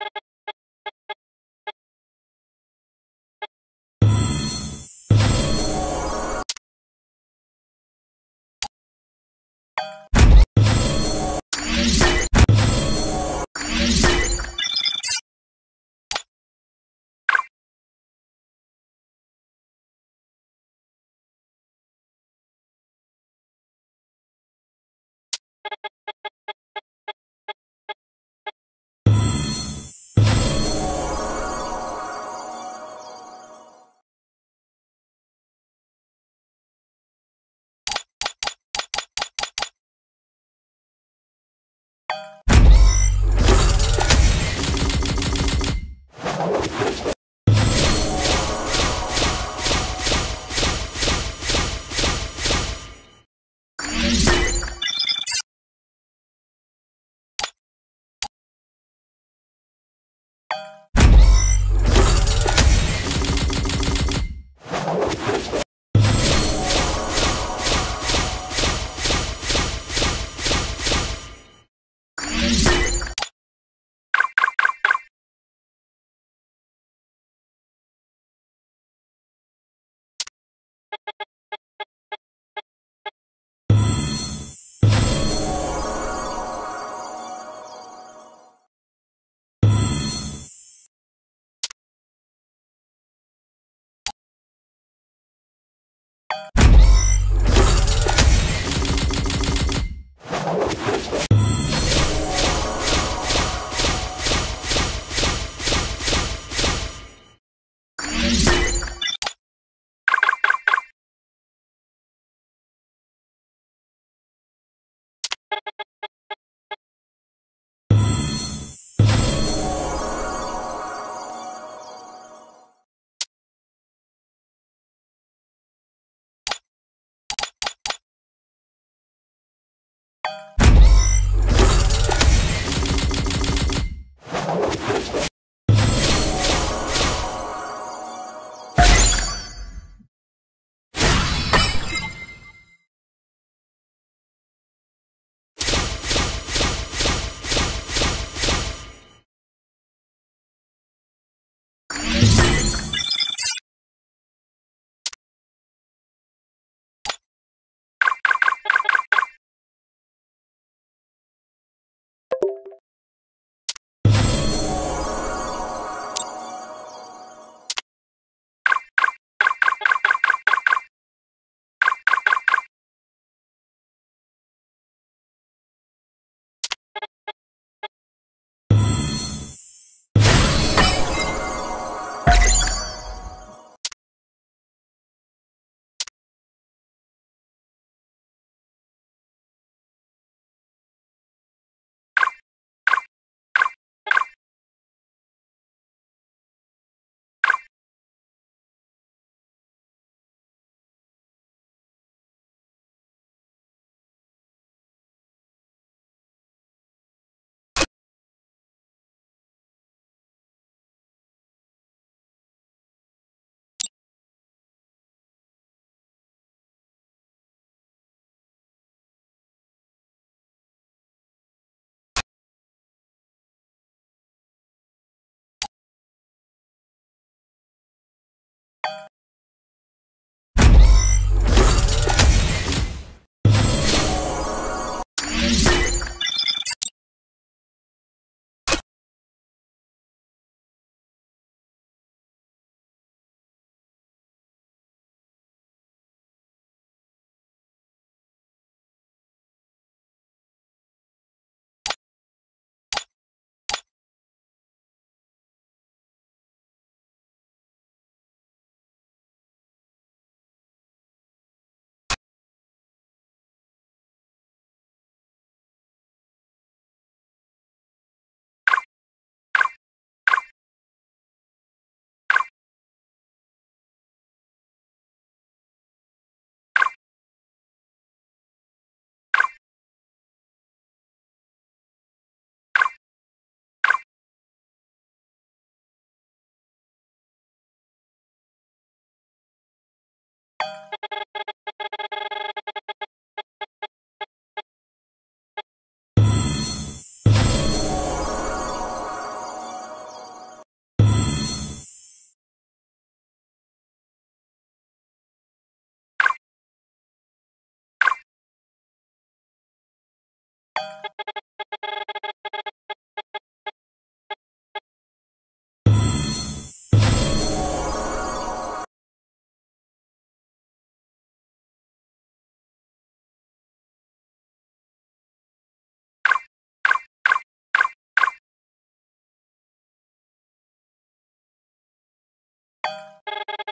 you you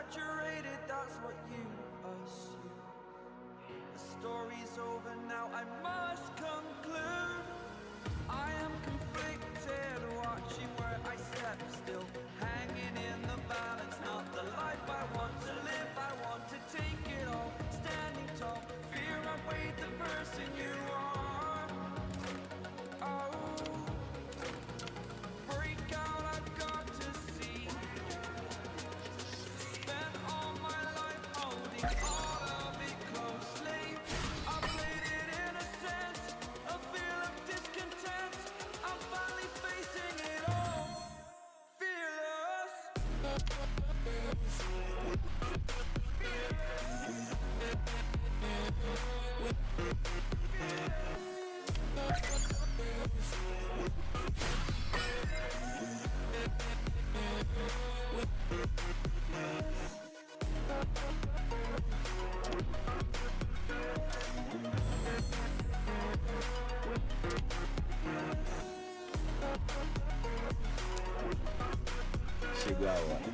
exaggerated, that's what you assume. The story's over now, I must Portugal.